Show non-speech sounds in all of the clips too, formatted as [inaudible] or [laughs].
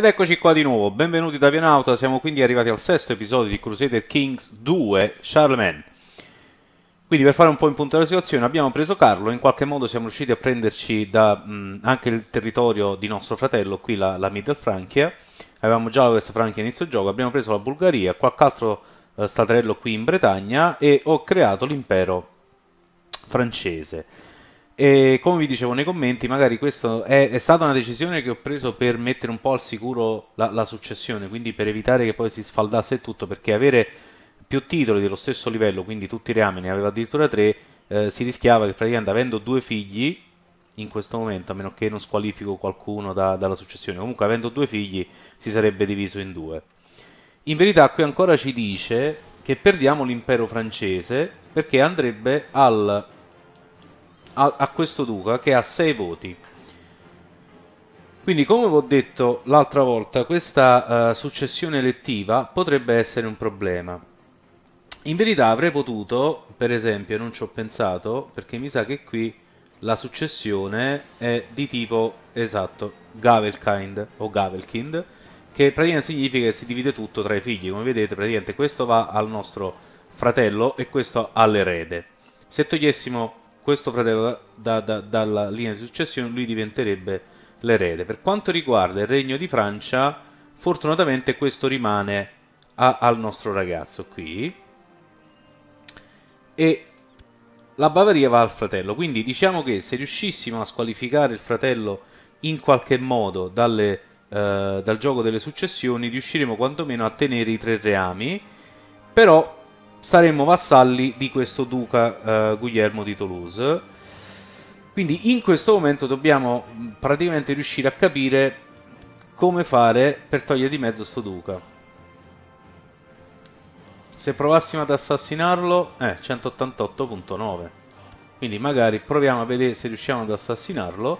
Ed eccoci qua di nuovo, benvenuti da Pianauta, siamo quindi arrivati al sesto episodio di Crusader Kings 2 Charlemagne. Quindi per fare un po' in punto della situazione abbiamo preso Carlo, in qualche modo siamo riusciti a prenderci da, mh, anche il territorio di nostro fratello, qui la, la Middle Francia, avevamo già la West Francia inizio gioco, abbiamo preso la Bulgaria, qualche altro eh, staterello qui in Bretagna e ho creato l'impero francese. E come vi dicevo nei commenti, magari questa è, è, stata una decisione che ho preso per mettere un po' al sicuro la, la, successione, quindi per evitare che poi si sfaldasse tutto, perché avere più titoli dello stesso livello, quindi tutti i reami, ne aveva addirittura tre, eh, si rischiava che praticamente avendo due figli, in questo momento, a meno che non squalifico qualcuno da, dalla successione, comunque avendo due figli si sarebbe diviso in due. In verità qui ancora ci dice che perdiamo l'impero francese perché andrebbe al a, a questo duca che ha 6 voti. Quindi, come vi ho detto l'altra volta, questa uh, successione elettiva potrebbe essere un problema. In verità avrei potuto, per esempio, non ci ho pensato, perché mi sa che qui la successione è di tipo esatto, Gavelkind o Gavelkind, che praticamente significa che si divide tutto tra i figli. Come vedete, praticamente questo va al nostro fratello e questo all'erede. Se togliessimo questo fratello da, da, dalla linea di successione lui diventerebbe l'erede. Per quanto riguarda il regno di Francia, fortunatamente questo rimane a, al nostro ragazzo qui e la Bavaria va al fratello. Quindi diciamo che se riuscissimo a squalificare il fratello in qualche modo dalle, eh, dal gioco delle successioni, riusciremo quantomeno a tenere i tre reami, però saremmo vassalli di questo duca uh, Guglielmo di Toulouse. Quindi in questo momento dobbiamo praticamente riuscire a capire come fare per togliere di mezzo sto duca. Se provassimo ad assassinarlo, eh, 188.9. Quindi magari proviamo a vedere se riusciamo ad assassinarlo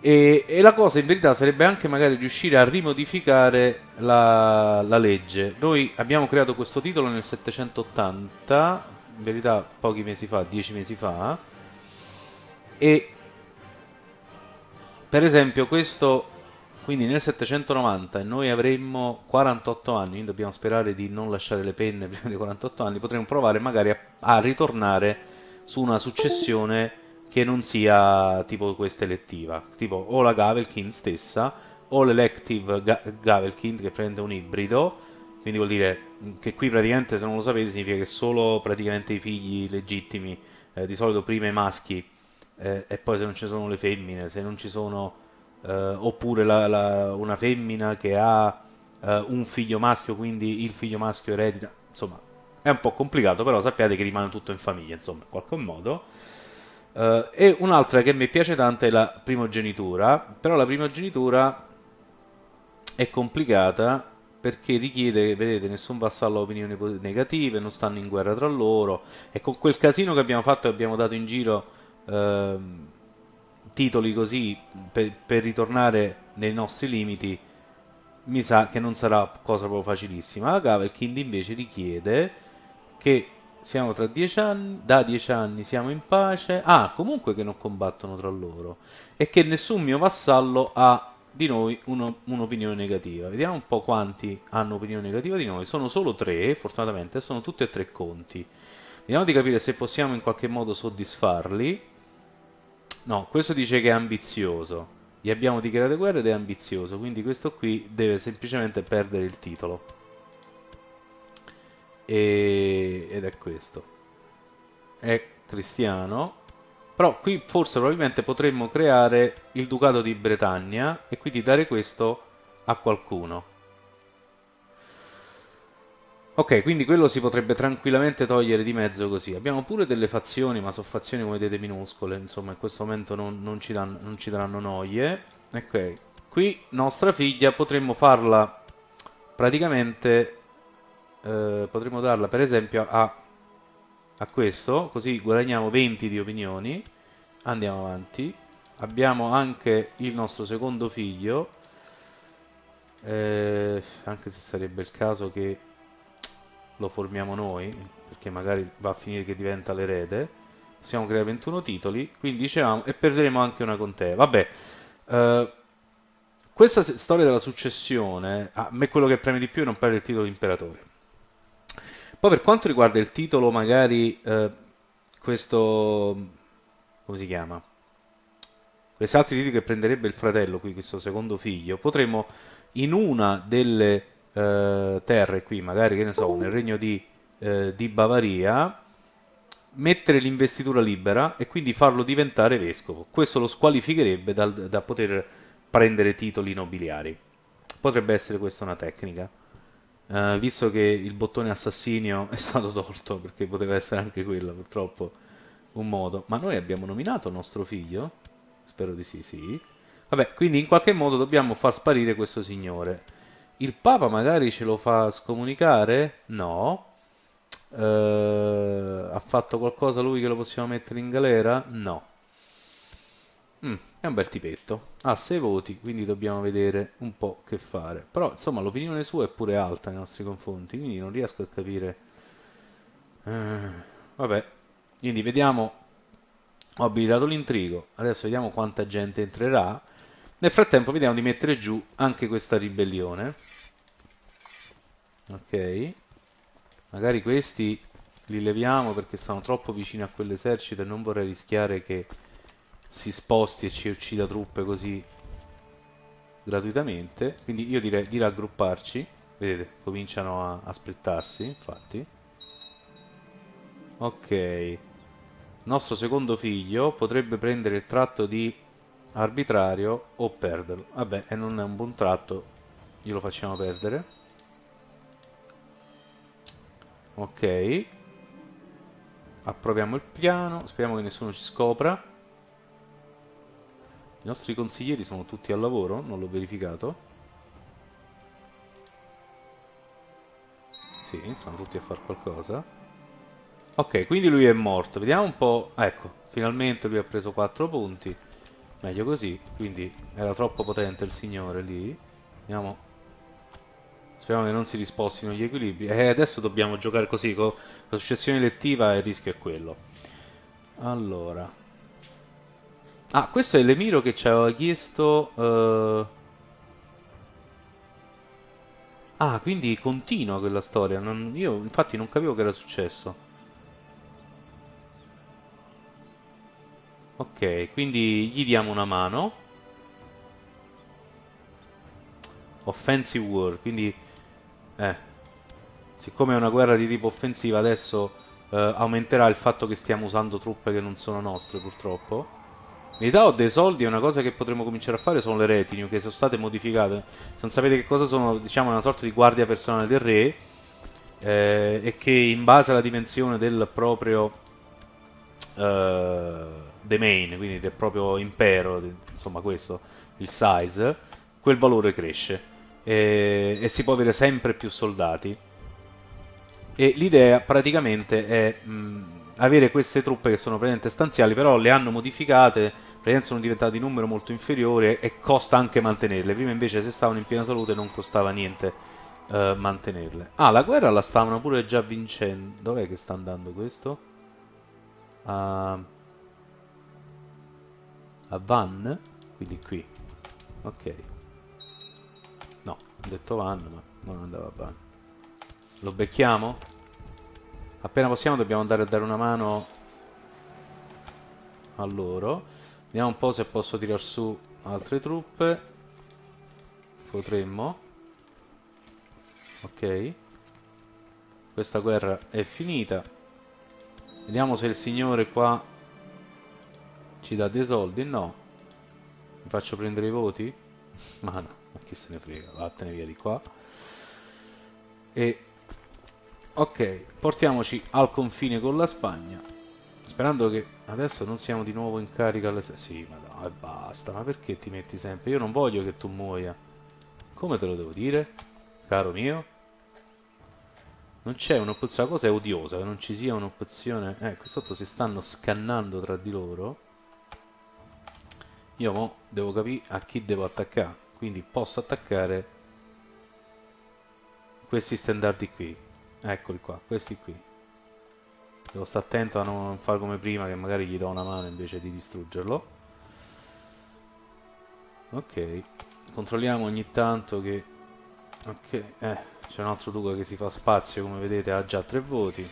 e, e, la cosa in verità sarebbe anche magari riuscire a rimodificare la, la, legge. Noi abbiamo creato questo titolo nel 780, in verità pochi mesi fa, dieci mesi fa, e per esempio questo, quindi nel 790 e noi avremmo 48 anni, quindi dobbiamo sperare di non lasciare le penne [laughs] prima dei 48 anni, potremmo provare magari a, a ritornare su una successione che non sia tipo questa elettiva, tipo o la Gavelkind stessa o l'Elective Ga- Gavelkind che prende un ibrido, quindi vuol dire che qui praticamente se non lo sapete significa che solo praticamente i figli legittimi, eh, di solito prima i maschi eh, e poi se non ci sono le femmine, se non ci sono eh, oppure la, la, una femmina che ha eh, un figlio maschio, quindi il figlio maschio eredita, insomma è un po' complicato, però sappiate che rimane tutto in famiglia, insomma, in qualche modo. Uh, e un'altra che mi piace tanto è la primogenitura, però la primogenitura è complicata perché richiede, vedete, nessun vassallo ha opinioni negative, non stanno in guerra tra loro e con quel casino che abbiamo fatto e abbiamo dato in giro uh, titoli così per, per ritornare nei nostri limiti, mi sa che non sarà cosa proprio facilissima. La Gavelkind invece richiede che siamo tra dieci anni, da dieci anni siamo in pace. Ah, comunque che non combattono tra loro. E che nessun mio vassallo ha di noi uno, un'opinione negativa. Vediamo un po' quanti hanno opinione negativa di noi. Sono solo tre, fortunatamente, sono tutti e tre conti. Vediamo di capire se possiamo in qualche modo soddisfarli. No, questo dice che è ambizioso. Gli abbiamo dichiarato guerra ed è ambizioso, quindi questo qui deve semplicemente perdere il titolo e, ed è questo. È cristiano però qui forse probabilmente potremmo creare il ducato di Bretagna e quindi dare questo a qualcuno. Ok quindi quello si potrebbe tranquillamente togliere di mezzo così. Abbiamo pure delle fazioni ma sono fazioni come vedete minuscole insomma in questo momento non, non, ci, danno, non ci daranno noie. Ok qui nostra figlia potremmo farla praticamente eh, potremmo darla per esempio a, a questo, così guadagniamo 20 di opinioni, andiamo avanti, abbiamo anche il nostro secondo figlio, eh, anche se sarebbe il caso che lo formiamo noi, perché magari va a finire che diventa l'erede, possiamo creare 21 titoli, quindi dicevamo, e perderemo anche una contea. Vabbè, eh, questa storia della successione, a me quello che preme di più è non perdere il titolo imperatore. Poi per quanto riguarda il titolo, magari eh, questo... come si chiama? Questi altri titoli che prenderebbe il fratello qui, questo secondo figlio, potremmo in una delle eh, terre qui, magari che ne so, nel regno di, eh, di Bavaria, mettere l'investitura libera e quindi farlo diventare vescovo. Questo lo squalificherebbe dal, da poter prendere titoli nobiliari. Potrebbe essere questa una tecnica. Uh, visto che il bottone assassinio è stato [laughs] tolto, perché poteva essere anche quello, purtroppo, un modo. Ma noi abbiamo nominato nostro figlio? Spero di sì, sì. Vabbè, quindi in qualche modo dobbiamo far sparire questo signore. Il Papa magari ce lo fa scomunicare? No. Uh, ha fatto qualcosa lui che lo possiamo mettere in galera? No. Mm, è un bel tipetto. Ha 6 voti, quindi dobbiamo vedere un po' che fare. Però, insomma, l'opinione sua è pure alta nei nostri confronti, quindi non riesco a capire... Uh, vabbè, quindi vediamo... Ho abilitato l'intrigo, adesso vediamo quanta gente entrerà. Nel frattempo vediamo di mettere giù anche questa ribellione. Ok. Magari questi li leviamo perché stanno troppo vicini a quell'esercito e non vorrei rischiare che si sposti e ci uccida truppe così gratuitamente. Quindi io direi di raggrupparci. Vedete, cominciano a, a splittarsi, infatti. Ok. Nostro secondo figlio potrebbe prendere il tratto di arbitrario o perderlo. Vabbè, e non è un buon tratto, glielo facciamo perdere. Ok. Approviamo il piano, speriamo che nessuno ci scopra. I nostri consiglieri sono tutti al lavoro, non l'ho verificato. Sì, stanno tutti a fare qualcosa. Ok, quindi lui è morto. Vediamo un po'... Ecco, finalmente lui ha preso 4 punti. Meglio così, quindi era troppo potente il signore lì. Vediamo... Speriamo che non si rispostino gli equilibri. E eh, adesso dobbiamo giocare così, con la successione elettiva il rischio è quello. Allora... Ah, questo è l'Emiro che ci aveva chiesto... Uh... Ah, quindi continua quella storia. Non... Io infatti non capivo che era successo. Ok, quindi gli diamo una mano. Offensive war, quindi... Eh, siccome è una guerra di tipo offensiva, adesso eh, aumenterà il fatto che stiamo usando truppe che non sono nostre, purtroppo. Unità o dei soldi è una cosa che potremmo cominciare a fare sono le retinue che sono state modificate. Se non sapete che cosa sono, diciamo una sorta di guardia personale del re eh, e che in base alla dimensione del proprio eh, domain, quindi del proprio impero, insomma questo, il size, quel valore cresce e, e si può avere sempre più soldati. E l'idea praticamente è... Mh, avere queste truppe che sono praticamente stanziali, però le hanno modificate, praticamente sono diventate di numero molto inferiore e costa anche mantenerle. Prima invece se stavano in piena salute non costava niente uh, mantenerle. Ah, la guerra la stavano pure già vincendo. Dov'è che sta andando questo? A... a Van, quindi qui. Ok. No, ho detto Van, ma non andava a Van. Lo becchiamo? Appena possiamo dobbiamo andare a dare una mano a loro. Vediamo un po' se posso tirar su altre truppe. Potremmo. Ok. Questa guerra è finita. Vediamo se il signore qua ci dà dei soldi. No. Mi faccio prendere i voti? [laughs] Ma no, ma chi se ne frega. Vattene via di qua. E Ok, portiamoci al confine con la Spagna. Sperando che adesso non siamo di nuovo in carica alle... Sì, ma no, e basta. Ma perché ti metti sempre? Io non voglio che tu muoia. Come te lo devo dire, caro mio? Non c'è un'opzione. La cosa è odiosa, che non ci sia un'opzione... Eh, qui sotto si stanno scannando tra di loro. Io mo devo capire a chi devo attaccare. Quindi posso attaccare questi standardi qui Eccoli qua, questi qui. Devo stare attento a non fare come prima, che magari gli do una mano invece di distruggerlo. Ok. controlliamo ogni tanto che ok eh, c'è un altro Duca che si fa spazio come vedete ha già tre voti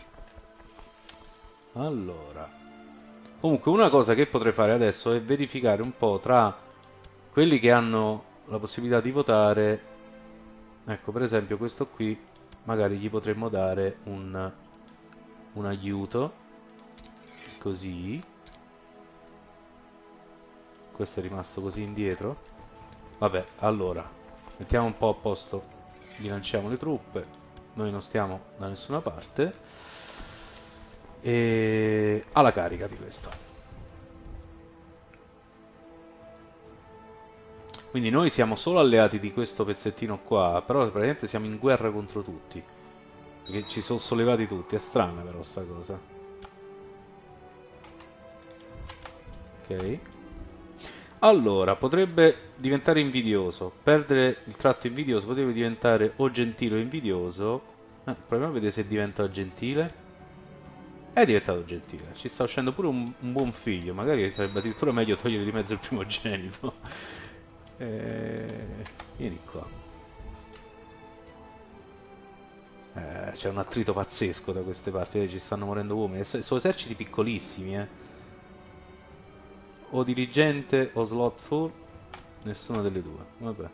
allora comunque una cosa che potrei fare adesso è verificare un po' tra quelli che hanno la possibilità di votare ecco per esempio questo qui magari gli potremmo dare un, un aiuto. Così. Questo è rimasto così indietro. Vabbè allora mettiamo un po' a posto. Bilanciamo le truppe. Noi non stiamo da nessuna parte. E alla carica di questo quindi noi siamo solo alleati di questo pezzettino qua però praticamente siamo in guerra contro tutti perché ci sono sollevati tutti è strana però sta cosa ok allora, potrebbe diventare invidioso. Perdere il tratto invidioso potrebbe diventare o gentile o invidioso. Eh, proviamo a vedere se diventa gentile. È diventato gentile. Ci sta uscendo pure un, un buon figlio. Magari sarebbe addirittura meglio togliere di mezzo il primogenito. Eh, vieni qua. Eh, c'è un attrito pazzesco da queste parti. Ci stanno morendo uomini. Sono eserciti piccolissimi, eh o dirigente o slot full nessuna delle due vabbè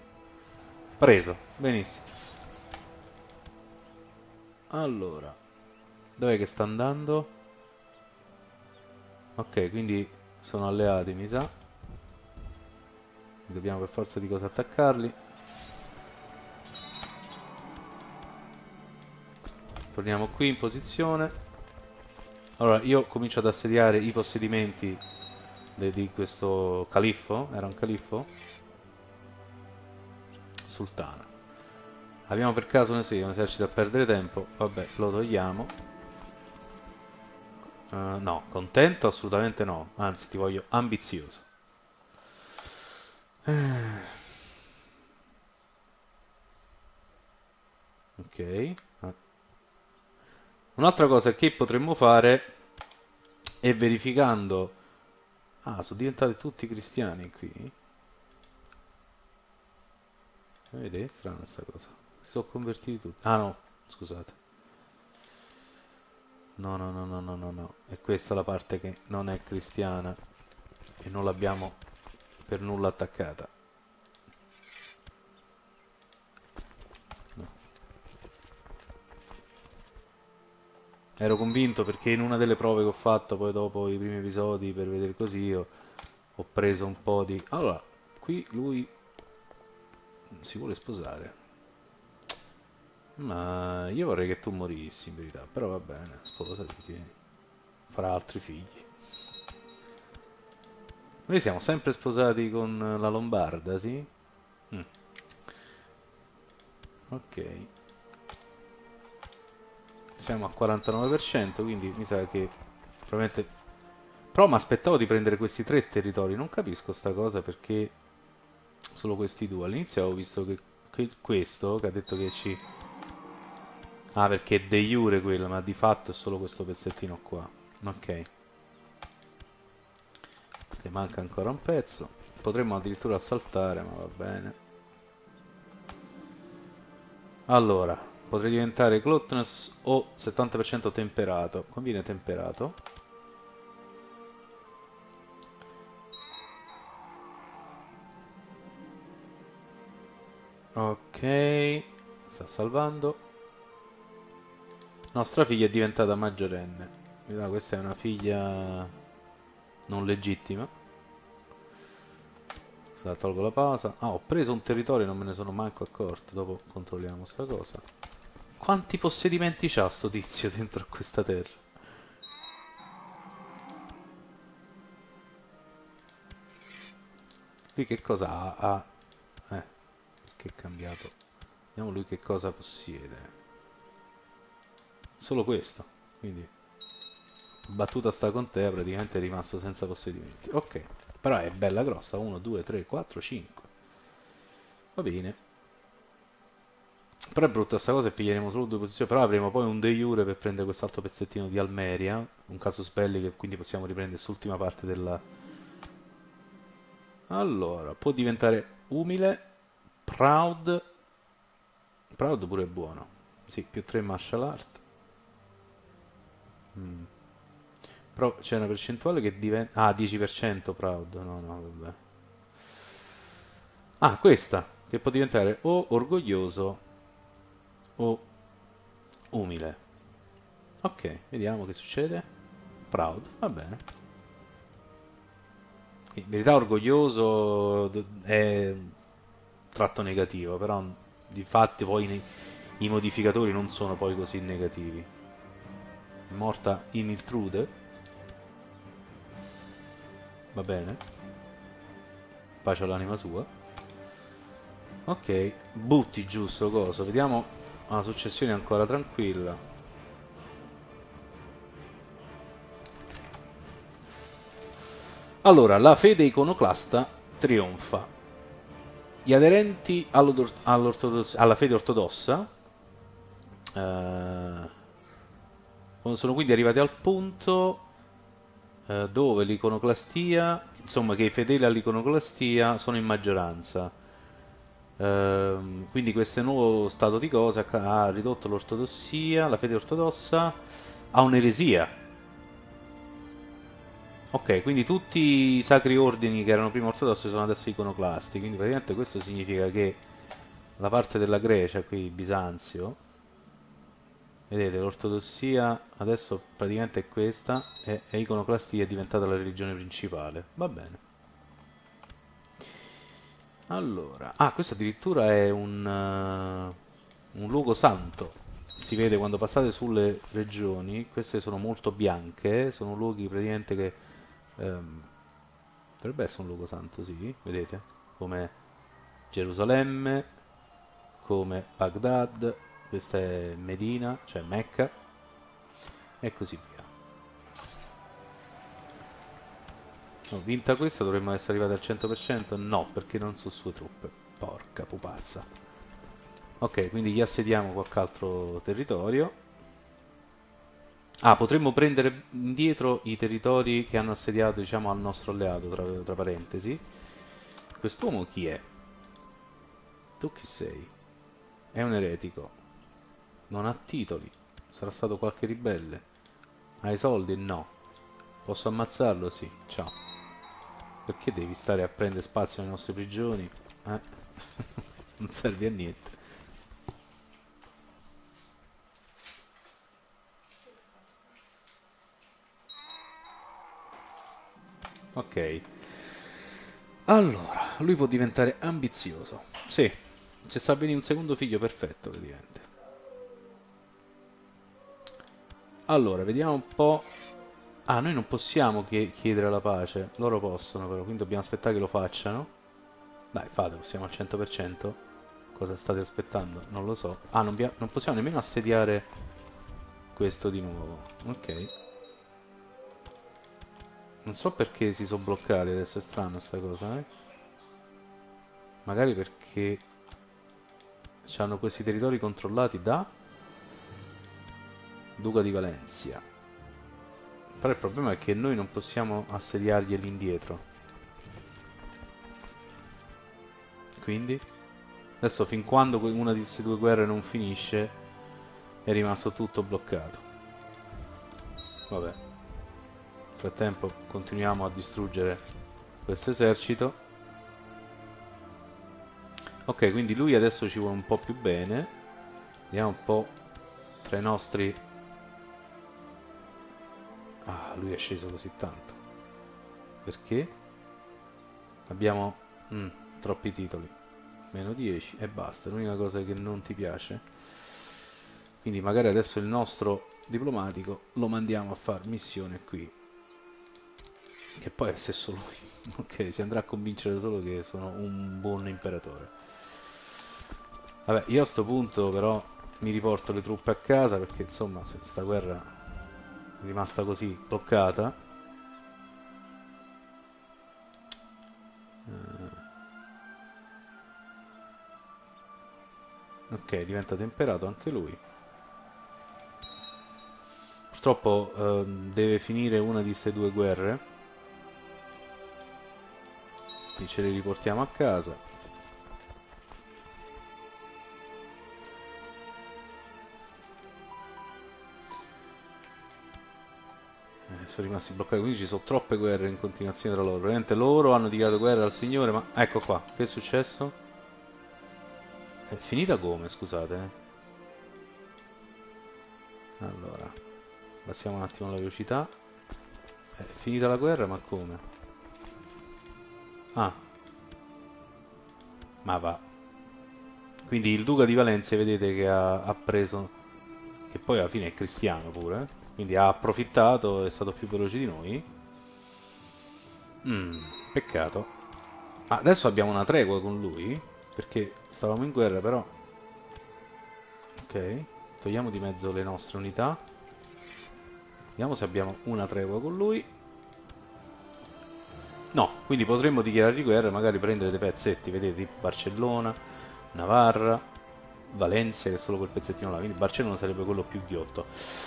preso benissimo allora dov'è che sta andando ok quindi sono alleati mi sa dobbiamo per forza di cosa attaccarli torniamo qui in posizione allora io comincio ad assediare i possedimenti di questo califfo, era un califfo? Sultana. Abbiamo per caso un, sì, un esercito a perdere tempo, vabbè, lo togliamo. Uh, no, contento assolutamente no, anzi ti voglio ambizioso. Eh. Ok. Ah. Un'altra cosa che potremmo fare è verificando Ah, sono diventati tutti cristiani qui. Vedete? Strana questa cosa. Si sono convertiti tutti. Ah no, scusate. No, no, no, no, no, no, no. È questa la parte che non è cristiana. E non l'abbiamo per nulla attaccata. ero convinto perché in una delle prove che ho fatto poi dopo i primi episodi per vedere così ho, ho preso un po' di allora qui lui si vuole sposare ma io vorrei che tu morissi in verità però va bene sposati tieni. farà altri figli noi siamo sempre sposati con la Lombarda sì? Mm. ok siamo al 49%, quindi mi sa che probabilmente... Però mi aspettavo di prendere questi tre territori, non capisco sta cosa perché solo questi due. All'inizio avevo visto che, che, questo, che ha detto che ci... Ah, perché è de jure quello, ma di fatto è solo questo pezzettino qua. Ok. Che manca ancora un pezzo. Potremmo addirittura saltare, ma va bene. Allora, Potrei diventare gluttonous o 70% temperato. Conviene temperato. Ok, sta salvando. Nostra figlia è diventata maggiorenne. questa è una figlia non legittima. Se tolgo la pausa. Ah, ho preso un territorio non me ne sono manco accorto. Dopo controlliamo sta cosa. Quanti possedimenti c'ha sto tizio dentro questa terra? Lui che cosa ha? ha eh, che è cambiato. Vediamo lui che cosa possiede. Solo questo. Quindi, battuta sta con te, praticamente è rimasto senza possedimenti. Ok, però è bella grossa. 1, 2, 3, 4, 5. Va bene. Però è brutta sta cosa e piglieremo solo due posizioni. Però avremo poi un de jure per prendere quest'altro pezzettino di Almeria. Un caso belli che quindi possiamo riprendere quest'ultima parte della... Allora, può diventare umile. Proud. Proud pure è buono. Sì, più 3 martial art. Mm. Però c'è una percentuale che diventa... Ah, 10% proud. No, no, vabbè. Ah, questa, che può diventare o orgoglioso o umile. Ok, vediamo che succede. Proud, va bene. In verità orgoglioso è tratto negativo, però di fatti poi i modificatori non sono poi così negativi. È morta Imiltrude. Va bene. Pace all'anima sua. Ok, butti giusto coso. Vediamo la successione ancora tranquilla. Allora, la fede iconoclasta trionfa. Gli aderenti alla fede ortodossa eh, sono quindi arrivati al punto eh, dove l'iconoclastia, insomma che i fedeli all'iconoclastia sono in maggioranza. Eh, quindi questo nuovo stato di cose ha ridotto l'ortodossia, la fede ortodossa a un'eresia Ok, quindi tutti i sacri ordini che erano prima ortodossi sono adesso iconoclasti, quindi praticamente questo significa che la parte della Grecia, qui Bisanzio, vedete l'ortodossia adesso praticamente è questa e, e iconoclastia è diventata la religione principale, va bene. Allora, ah questo addirittura è un, uh, un luogo santo, si vede quando passate sulle regioni, queste sono molto bianche, sono luoghi praticamente che Um, dovrebbe essere un luogo santo, sì, vedete? Come Gerusalemme, come Baghdad, questa è Medina, cioè Mecca, e così via. No, vinta questa dovremmo essere arrivati al 100%? No, perché non sono sue truppe. Porca pupazza. Ok, quindi gli assediamo qualche altro territorio. Ah, potremmo prendere indietro i territori che hanno assediato, diciamo, al nostro alleato, tra, tra parentesi. Quest'uomo chi è? Tu chi sei? È un eretico. Non ha titoli. Sarà stato qualche ribelle. Hai soldi? No. Posso ammazzarlo? Sì. Ciao. Perché devi stare a prendere spazio nelle nostre prigioni? Eh? [laughs] non serve a niente. Ok. Allora, lui può diventare ambizioso. Sì, ci sta venendo un secondo figlio perfetto, praticamente. Allora, vediamo un po'... Ah, noi non possiamo chiedere la pace. Loro possono, però, quindi dobbiamo aspettare che lo facciano. Dai, fate, siamo al 100%. Cosa state aspettando? Non lo so. Ah, non, non possiamo nemmeno assediare questo di nuovo. Ok. Non so perché si sono bloccati adesso, è strano sta cosa, eh? Magari perché hanno questi territori controllati da Duca di Valencia. Però il problema è che noi non possiamo assediarglieli indietro. Quindi? Adesso fin quando una di queste due guerre non finisce è rimasto tutto bloccato. Vabbè frattempo continuiamo a distruggere questo esercito ok quindi lui adesso ci vuole un po' più bene vediamo un po' tra i nostri ah lui è sceso così tanto. Perché? Abbiamo mm, troppi titoli. Meno 10 e basta. L'unica cosa che non ti piace. Quindi magari adesso il nostro diplomatico lo mandiamo a fare missione qui. Che poi è stesso lui. [laughs] Ok, si andrà a convincere solo che sono un buon imperatore. Vabbè, io a sto punto però mi riporto le truppe a casa perché insomma se sta guerra rimasta così bloccata. Eh. Ok, diventa temperato anche lui. Purtroppo eh, deve finire una di queste due guerre quindi ce li riportiamo a casa sono rimasti bloccati, quindi ci sono troppe guerre in continuazione tra loro. Probabilmente loro hanno dichiarato guerra al signore, ma ecco qua, che è successo? È finita come, scusate? eh? Allora, passiamo un attimo la velocità. È finita la guerra, ma come? Ah. Ma va. Quindi il duca di Valencia vedete che ha, ha preso... Che poi alla fine è cristiano pure, eh? Quindi ha approfittato, è stato più veloce di noi. Mm, peccato. Ma adesso abbiamo una tregua con lui, perché stavamo in guerra però... Ok, togliamo di mezzo le nostre unità. Vediamo se abbiamo una tregua con lui. No, quindi potremmo dichiarare di guerra e magari prendere dei pezzetti, vedete, tipo Barcellona, Navarra, Valencia, che è solo quel pezzettino là, quindi Barcellona sarebbe quello più ghiotto.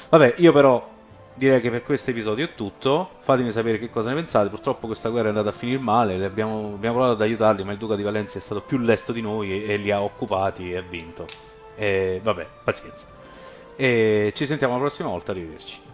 Vabbè, io però direi che per questo episodio è tutto, fatemi sapere che cosa ne pensate, purtroppo questa guerra è andata a finire male, abbiamo, abbiamo, provato ad aiutarli, ma il Duca di Valencia è stato più lesto di noi e, e li ha occupati e ha vinto. E vabbè, pazienza. E ci sentiamo la prossima volta, arrivederci.